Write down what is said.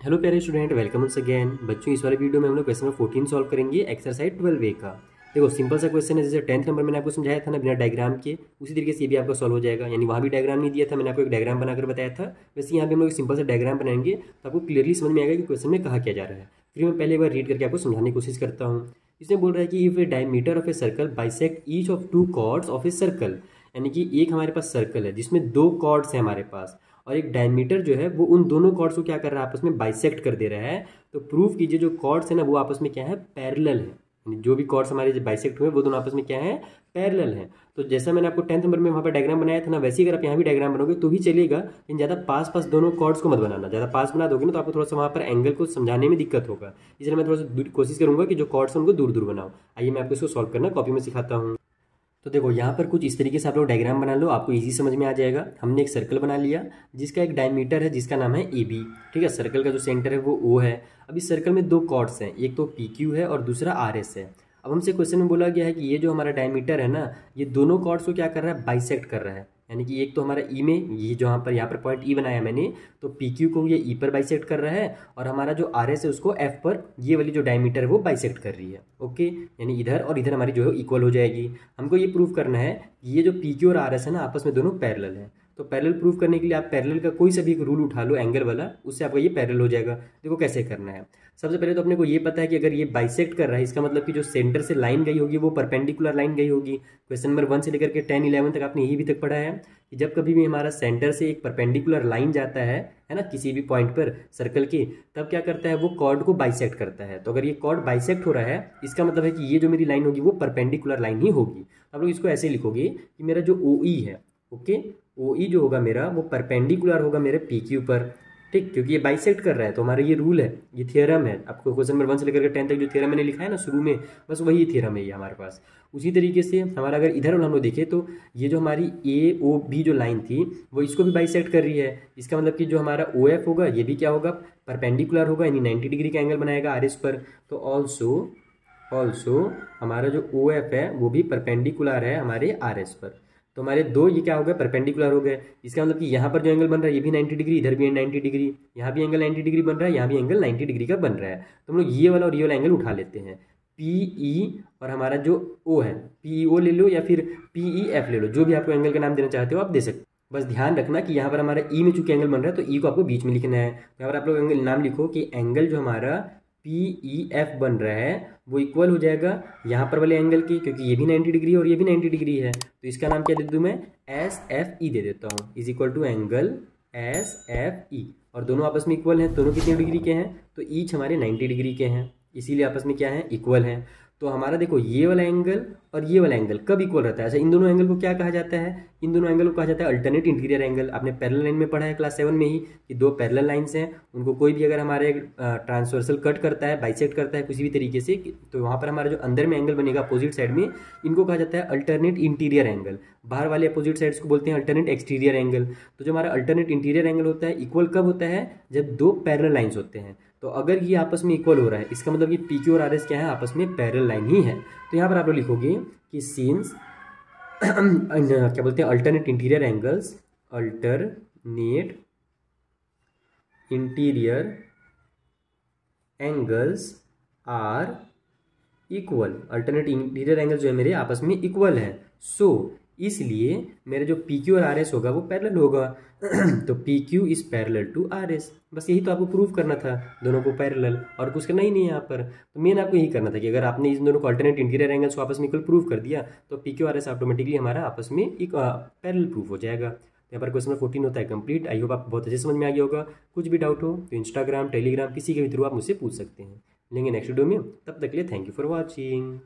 Hello प्यारे student welcome once again बच्चों, इस वाले वीडियो में हम लोग क्वेश्चन नंबर फोर्टीन सॉल्व करेंगे एक्सरसाइज ट्वेल्व ए का। देखो सिंपल सा क्वेश्चन है, जैसे टेंथ नंबर मैंने आपको समझाया था ना, बिना डायग्राम के, उसी तरीके से ये भी आपका सॉल्व हो जाएगा। यानी वहाँ भी डायग्राम नहीं दिया था, मैंने आपको एक डायग्राम बनाकर बताया था। वैसे यहाँ भी हम लोग सिंपल सा डायग्राम बनाएँगे तो आपको क्लियरली समझ में आएगा कि क्वेश्चन में कहा क्या जा रहा है। फिर मैं पहले एक बार रीड करके आपको समझाने की कोशिश करता हूँ। इसमें बोल रहा है कि if a diameter of a circle bisect each of two chords of a circle यानी कि एक हमारे पास सर्कल है, जिसमें दो कॉर्ड्स हैं हमारे पास। और एक डायमीटर जो है, वो उन दोनों कॉर्ड्स को क्या कर रहा है, आपस में बाइसेक्ट कर दे रहा है। तो प्रूफ कीजिए जो कॉर्ड्स है ना, वो आपस में क्या है पैरेलल है। जो भी कॉर्ड्स हमारे जो बाइसेक्ट हुए, वो दोनों आपस में क्या है पैरेलल है। तो जैसा मैंने आपको टेंथ नंबर में वहाँ पर डायग्राम बनाया था ना, वैसे अगर आप यहाँ भी डायग्राम बनोगे तो भी चलेगा। लेकिन ज़्यादा पास पास दोनों कॉर्ड्स को मत बनाना। ज़्यादा पास बना दोगे ना तो आपको थोड़ा सा वहाँ पर एंगल को समझाने में दिक्कत होगा। इसलिए मैं थोड़ा सा कोशिश करूँगा कि जो कॉर्ड्स हैं, उनको दूर दूर बनाओ आइए मैं आपको इसको सॉल्व करना कॉपी में सिखाता हूँ। तो देखो, यहाँ पर कुछ इस तरीके से आप लोग डायग्राम बना लो, आपको इजी समझ में आ जाएगा। हमने एक सर्कल बना लिया, जिसका एक डायमीटर है, जिसका नाम है ए बी ठीक है सर्कल का जो सेंटर है, वो ओ है। अब इस सर्कल में दो कॉर्ड्स हैं, एक तो पी क्यू है और दूसरा आर एस है। अब हमसे क्वेश्चन में बोला गया है कि ये जो हमारा डायमीटर है ना, ये दोनों कॉर्ड्स को क्या कर रहा है? बाइसेक्ट कर रहा है। यानी कि एक तो हमारा ई में, ये जो यहाँ पर यहाँ पर पॉइंट ई बनाया मैंने तो पी क्यू को ये ई पर बाइसेक्ट कर रहा है और हमारा जो आर एस है उसको एफ़ पर ये वाली जो डायमीटर है वो बाइसेक्ट कर रही है ओके यानी इधर और इधर हमारी जो है इक्वल हो जाएगी। हमको ये प्रूव करना है कि ये जो पी क्यू और आर एस है ना, आपस में दोनों पैरल है। तो पैरेलल प्रूफ करने के लिए आप पैरेलल का कोई सा भी एक रूल उठा लो एंगल वाला, उससे आपका ये पैरेलल हो जाएगा। देखो कैसे करना है। सबसे पहले तो अपने को ये पता है कि अगर ये बाइसेक्ट कर रहा है, इसका मतलब कि जो सेंटर से लाइन गई होगी, वो परपेंडिकुलर लाइन गई होगी। क्वेश्चन नंबर वन से लेकर के टेन इलेवन तक आपने यही भी तक पढ़ा है कि जब कभी भी हमारा सेंटर से एक परपेंडिकुलर लाइन जाता है है ना, किसी भी पॉइंट पर सर्कल की, तब क्या करता है, वो कॉर्ड को बाइसेक्ट करता है। तो अगर ये कॉर्ड बाइसेक्ट हो रहा है, इसका मतलब है कि ये जो मेरी लाइन होगी, वो परपेंडिकुलर लाइन ही होगी। आप लोग इसको ऐसे लिखोगे कि मेरा जो ओ ई है ओके ओ ई जो होगा मेरा, वो परपेंडिकुलर होगा मेरे पी क्यू पर ठीक? क्योंकि ये बाइसेक्ट कर रहा है तो हमारा ये रूल है, ये थियरम है। आपको क्वेश्चन नंबर वन से लेकर के टेन तक जो थियरम मैंने लिखा है ना शुरू में, बस वही थियरम है ये हमारे पास। उसी तरीके से हमारा अगर इधर हम लोग देखें तो ये जो हमारी ए ओ बी जो लाइन थी, वो इसको भी बाइसेक्ट कर रही है। इसका मतलब कि जो हमारा ओ एफ़ होगा, ये भी क्या होगा? परपेंडिकुलर होगा, यानी नाइन्टी डिग्री का एंगल बनाएगा आर एस पर। तो ऑल्सो ऑल्सो हमारा जो ओ एफ़ है, वो भी परपेंडिकुलर है हमारे आर एस पर। तो हमारे दो ये क्या हो गए? परपेंडिकुलर हो गए। इसका मतलब कि यहाँ पर जो एंगल बन रहा है, ये भी 90 डिग्री इधर भी 90 डिग्री यहाँ भी एंगल 90 डिग्री बन रहा है, यहाँ भी एंगल 90 डिग्री का बन रहा है। तो हम लोग ये वाला और ये वाला एंगल उठा लेते हैं। पी ई और हमारा जो ओ है पी ई ओ ले लो या फिर पी ई एफ़ ले लो, जो भी आपको एंगल का नाम देना चाहते हो आप दे सकते बस ध्यान रखना कि यहाँ पर हमारा ई में चूँकि एंगल बन रहा है तो ई को आपको बीच में लिखना है। यहाँ पर आप लोग एंगल नाम लिखो कि एंगल जो हमारा पी ई एफ़ बन रहा है, वो इक्वल हो जाएगा यहाँ पर वाले एंगल की, क्योंकि ये भी 90 डिग्री है और ये भी 90 डिग्री है। तो इसका नाम क्या दे दूँ मैं? एस एफ़ ई दे देता हूँ। Is equal to angle S F E और दोनों आपस में इक्वल हैं, दोनों कितने डिग्री के हैं? तो ईच हमारे 90 डिग्री के हैं। इसीलिए आपस में क्या है? इक्वल हैं। तो हमारा देखो ये वाला एंगल और ये वाला एंगल कब इक्वल रहता है? अच्छा इन दोनों एंगल को क्या कहा जाता है? इन दोनों एंगल को कहा जाता है अल्टरनेट इंटीरियर एंगल आपने पैरेलल लाइन में पढ़ा है क्लास सेवन में ही कि दो पैरेलल लाइंस हैं। उनको कोई भी अगर हमारे ट्रांसवर्सल कट करता है बाइसेक्ट करता है किसी भी तरीके से तो वहाँ पर हमारा जो अंदर में एंगल बनेगा अपोजिट साइड में, इनको कहा जाता है अल्टरनेट इंटीरियर एंगल बाहर वाले अपोजिट साइड्स को बोलते हैं अल्टरनेट एक्सटीरियर एंगल तो जो हमारा अल्टरनेट इंटीरियर एंगल होता है इक्वल कब होता है? जब दो पैरल लाइन्स होते हैं। तो अगर ये आपस में इक्वल हो रहा है इसका मतलब कि पी क्यू और आर एस क्या है? आपस में पैरल लाइन ही है। तो यहाँ पर आप लोग लिखोगे कि सीन्स क्या बोलते हैं alternate interior angles alternate interior angles are equal alternate interior angles जो है मेरे आपस में इक्वल है। सो so, इसलिए मेरा जो पी क्यू और आर एस होगा वो पैरेलल होगा। तो P Q is parallel to R S बस यही तो आपको प्रूव करना था, दोनों को पैरेलल और कुछ करना ही नहीं है यहाँ पर। तो मेन आपको यही करना था कि अगर आपने इन दोनों को अल्टरनेट इंटीरियर एंगल्स को आपस में इक्वल प्रूव कर दिया तो P Q R S automatically हमारा आपस में एक पैरेलल प्रूफ हो जाएगा। यहाँ पर क्वेश्चन फोर्टीन होता है कंप्लीट आई होप आपको बहुत अच्छे समझ में आ गया होगा। कुछ भी डाउट हो तो इंस्टाग्राम टेलीग्राम किसी के भी थ्रू आप मुझसे पूछ सकते हैं। लेंगे नेक्स्ट वीडियो में। तब तक के लिए थैंक यू फॉर वॉचिंग